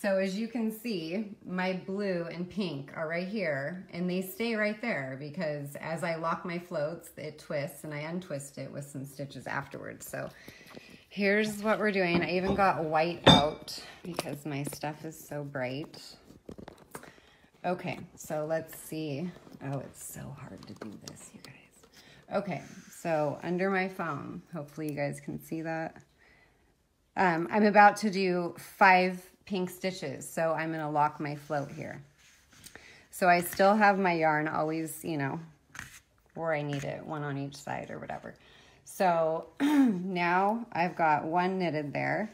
so as you can see, my blue and pink are right here and they stay right there because as I lock my floats, it twists and I untwist it with some stitches afterwards. So here's what we're doing. I even got white out because my stuff is so bright. Okay, so let's see. Oh, it's so hard to do this, you guys. Okay, so under my phone, hopefully you guys can see that. Um, I'm about to do five pink stitches, so I'm going to lock my float here. So I still have my yarn always, you know, where I need it, one on each side or whatever. So now I've got one knitted there.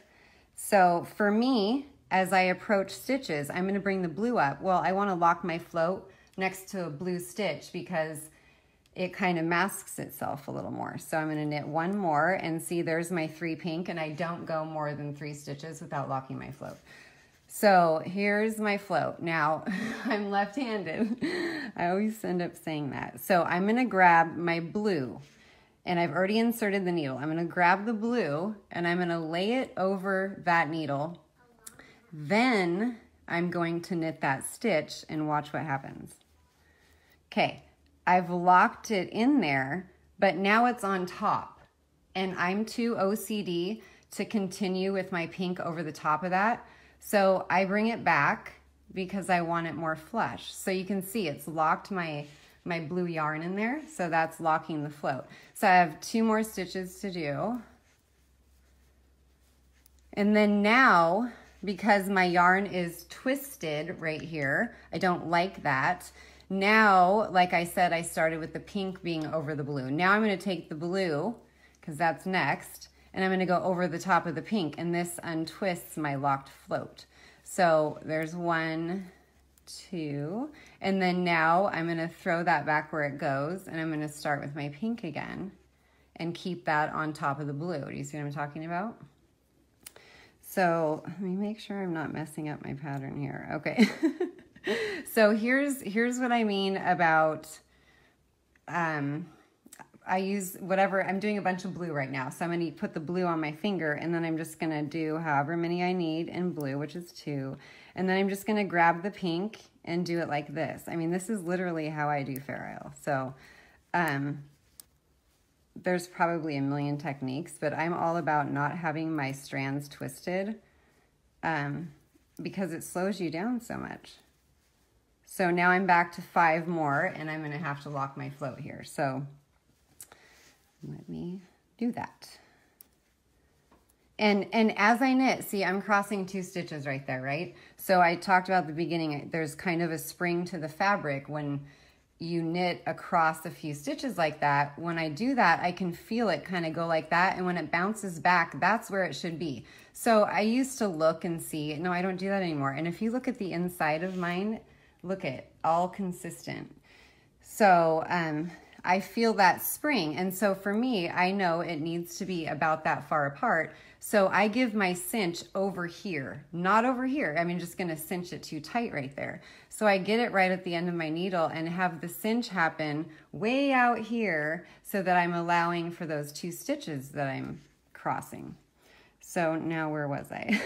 So for me, as I approach stitches, I'm going to bring the blue up. Well, I want to lock my float next to a blue stitch because it kind of masks itself a little more. So I'm going to knit one more and see there's my three pink and I don't go more than three stitches without locking my float. So here's my float. Now I'm left-handed. I always end up saying that. So I'm going to grab my blue and I've already inserted the needle. I'm going to grab the blue and I'm going to lay it over that needle then I'm going to knit that stitch and watch what happens. Okay, I've locked it in there, but now it's on top. And I'm too OCD to continue with my pink over the top of that. So I bring it back because I want it more flush. So you can see it's locked my, my blue yarn in there. So that's locking the float. So I have two more stitches to do. And then now because my yarn is twisted right here. I don't like that. Now, like I said, I started with the pink being over the blue. Now I'm gonna take the blue, because that's next, and I'm gonna go over the top of the pink, and this untwists my locked float. So there's one, two, and then now I'm gonna throw that back where it goes, and I'm gonna start with my pink again, and keep that on top of the blue. Do you see what I'm talking about? So let me make sure I'm not messing up my pattern here. Okay. so here's, here's what I mean about, um, I use whatever, I'm doing a bunch of blue right now. So I'm going to put the blue on my finger and then I'm just going to do however many I need in blue, which is two. And then I'm just going to grab the pink and do it like this. I mean, this is literally how I do Fair Isle. So, um, there's probably a million techniques, but I'm all about not having my strands twisted um, because it slows you down so much. So now I'm back to five more and I'm gonna have to lock my float here. So let me do that. And, and as I knit, see, I'm crossing two stitches right there, right? So I talked about the beginning, there's kind of a spring to the fabric when you knit across a few stitches like that, when I do that, I can feel it kind of go like that. And when it bounces back, that's where it should be. So I used to look and see, no, I don't do that anymore. And if you look at the inside of mine, look at all consistent. So um, I feel that spring. And so for me, I know it needs to be about that far apart. So I give my cinch over here, not over here. I mean, just gonna cinch it too tight right there. So I get it right at the end of my needle and have the cinch happen way out here so that I'm allowing for those two stitches that I'm crossing. So now where was I?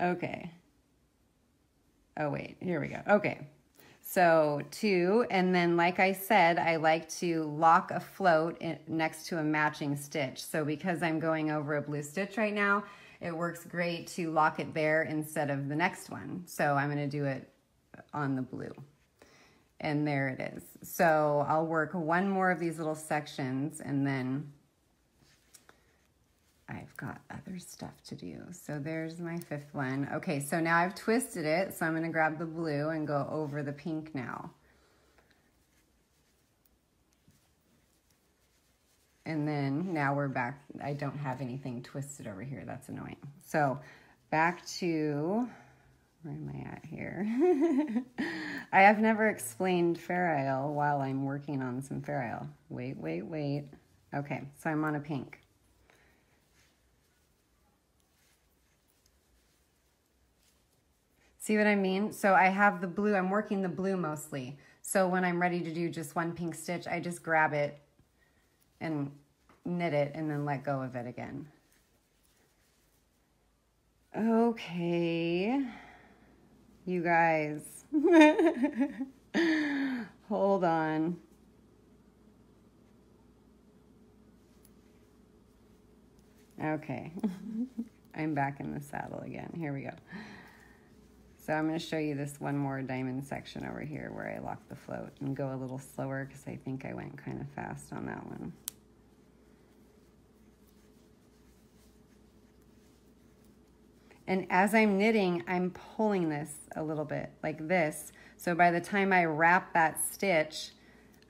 okay. Oh wait, here we go. Okay. So two, and then like I said, I like to lock a float next to a matching stitch. So because I'm going over a blue stitch right now, it works great to lock it there instead of the next one. So I'm gonna do it on the blue. And there it is. So I'll work one more of these little sections and then I've got other stuff to do. So there's my fifth one. Okay, so now I've twisted it. So I'm gonna grab the blue and go over the pink now. And then now we're back. I don't have anything twisted over here. That's annoying. So back to, where am I at here? I have never explained Fair while I'm working on some Fair Wait, wait, wait. Okay, so I'm on a pink. See what I mean? So I have the blue, I'm working the blue mostly. So when I'm ready to do just one pink stitch, I just grab it and knit it and then let go of it again. Okay. You guys. Hold on. Okay. I'm back in the saddle again. Here we go. So I'm going to show you this one more diamond section over here where I lock the float and go a little slower because I think I went kind of fast on that one. And as I'm knitting, I'm pulling this a little bit like this. So by the time I wrap that stitch,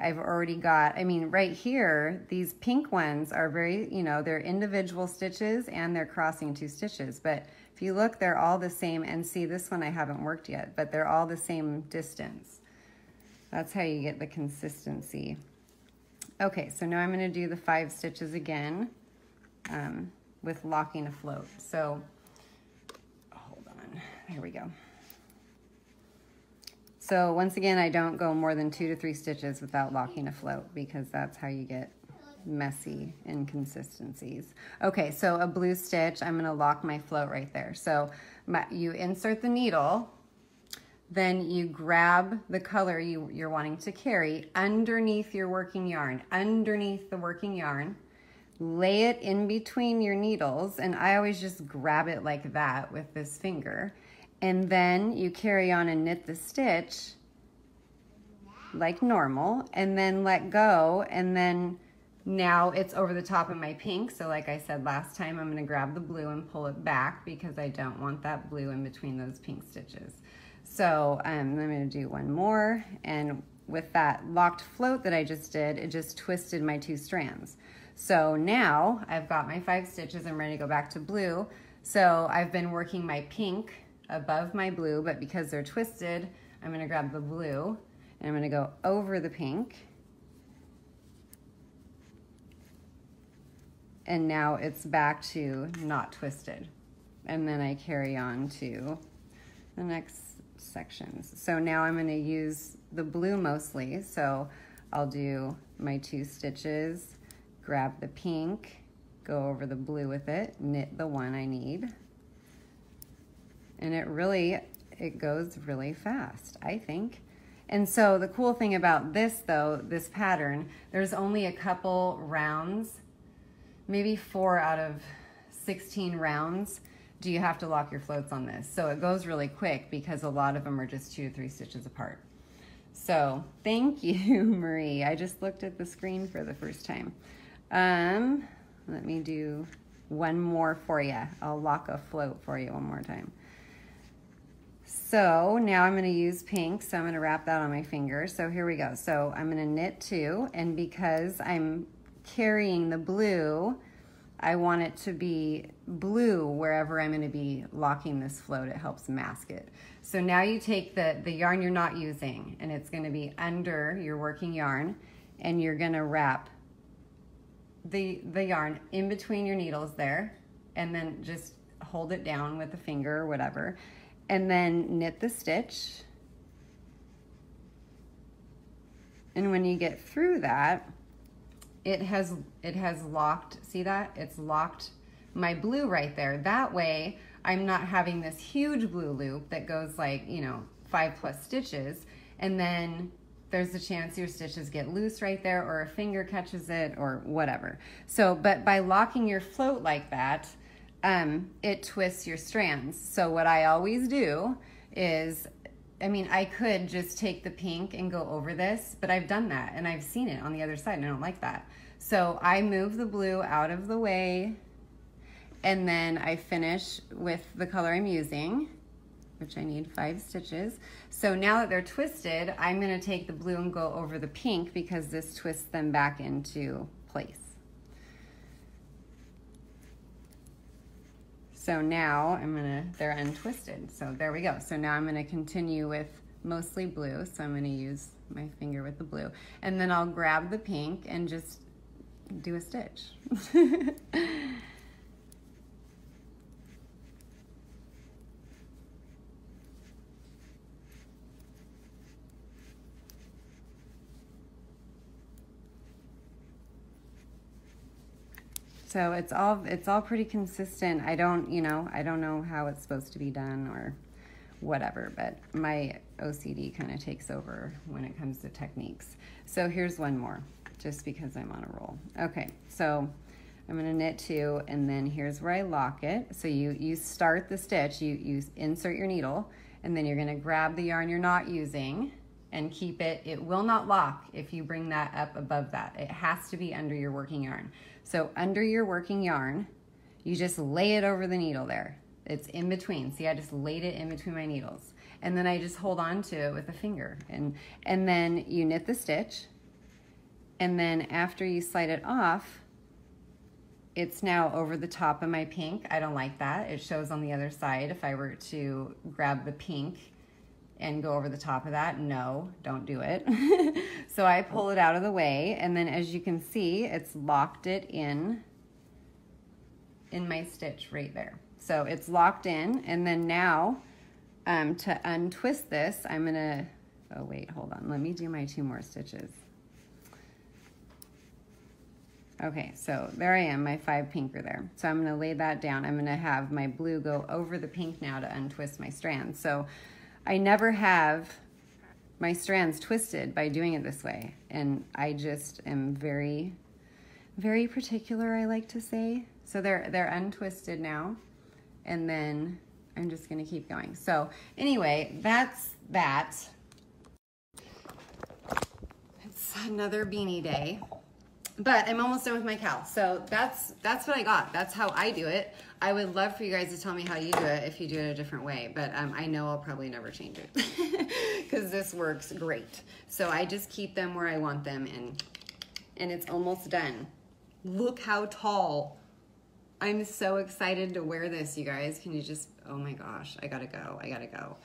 I've already got, I mean, right here, these pink ones are very, you know, they're individual stitches and they're crossing two stitches. But if you look, they're all the same. And see, this one I haven't worked yet, but they're all the same distance. That's how you get the consistency. Okay, so now I'm gonna do the five stitches again um, with locking a float. So hold on, here we go. So once again, I don't go more than two to three stitches without locking a float because that's how you get messy inconsistencies. Okay, so a blue stitch, I'm gonna lock my float right there. So my, you insert the needle, then you grab the color you, you're wanting to carry underneath your working yarn, underneath the working yarn, lay it in between your needles, and I always just grab it like that with this finger, and then you carry on and knit the stitch like normal and then let go and then now it's over the top of my pink. So like I said last time I'm going to grab the blue and pull it back because I don't want that blue in between those pink stitches. So um, I'm to do one more and with that locked float that I just did it just twisted my two strands. So now I've got my five stitches I'm ready to go back to blue. So I've been working my pink above my blue, but because they're twisted, I'm gonna grab the blue and I'm gonna go over the pink. And now it's back to not twisted. And then I carry on to the next sections. So now I'm gonna use the blue mostly. So I'll do my two stitches, grab the pink, go over the blue with it, knit the one I need and it really, it goes really fast, I think. And so the cool thing about this though, this pattern, there's only a couple rounds, maybe four out of 16 rounds do you have to lock your floats on this. So it goes really quick because a lot of them are just two to three stitches apart. So thank you, Marie. I just looked at the screen for the first time. Um, let me do one more for you. I'll lock a float for you one more time. So now I'm going to use pink, so I'm going to wrap that on my finger. So here we go. So I'm going to knit two, and because I'm carrying the blue, I want it to be blue wherever I'm going to be locking this float. It helps mask it. So now you take the, the yarn you're not using, and it's going to be under your working yarn, and you're going to wrap the, the yarn in between your needles there, and then just hold it down with a finger or whatever and then knit the stitch. And when you get through that, it has, it has locked, see that? It's locked my blue right there. That way I'm not having this huge blue loop that goes like, you know, five plus stitches. And then there's a chance your stitches get loose right there or a finger catches it or whatever. So, but by locking your float like that, um, it twists your strands. So what I always do is, I mean, I could just take the pink and go over this, but I've done that and I've seen it on the other side and I don't like that. So I move the blue out of the way and then I finish with the color I'm using, which I need five stitches. So now that they're twisted, I'm gonna take the blue and go over the pink because this twists them back into place. So now I'm gonna, they're untwisted. So there we go. So now I'm gonna continue with mostly blue. So I'm gonna use my finger with the blue. And then I'll grab the pink and just do a stitch. So it's all it's all pretty consistent. I don't, you know, I don't know how it's supposed to be done or whatever, but my OCD kind of takes over when it comes to techniques. So here's one more, just because I'm on a roll. Okay, so I'm gonna knit two, and then here's where I lock it. So you, you start the stitch, you, you insert your needle, and then you're gonna grab the yarn you're not using and keep it, it will not lock if you bring that up above that. It has to be under your working yarn. So under your working yarn, you just lay it over the needle there. It's in between. See, I just laid it in between my needles. And then I just hold on to it with a finger. And, and then you knit the stitch. And then after you slide it off, it's now over the top of my pink. I don't like that. It shows on the other side. If I were to grab the pink and go over the top of that, no, don't do it. so I pull it out of the way. And then as you can see, it's locked it in in my stitch right there. So it's locked in. And then now um, to untwist this, I'm gonna, oh wait, hold on. Let me do my two more stitches. Okay, so there I am, my five pinker there. So I'm gonna lay that down. I'm gonna have my blue go over the pink now to untwist my strands. So I never have my strands twisted by doing it this way. And I just am very, very particular, I like to say. So they're, they're untwisted now and then I'm just gonna keep going. So anyway, that's that. It's another beanie day, but I'm almost done with my cowl. So that's that's what I got. That's how I do it. I would love for you guys to tell me how you do it if you do it a different way, but um, I know I'll probably never change it because this works great. So I just keep them where I want them and, and it's almost done. Look how tall I'm so excited to wear this, you guys. Can you just, oh my gosh, I gotta go, I gotta go.